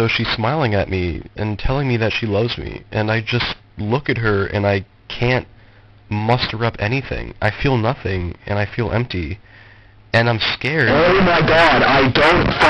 so she's smiling at me and telling me that she loves me, and I just look at her and I can't muster up anything. I feel nothing, and I feel empty, and I'm scared. Oh my god, I don't.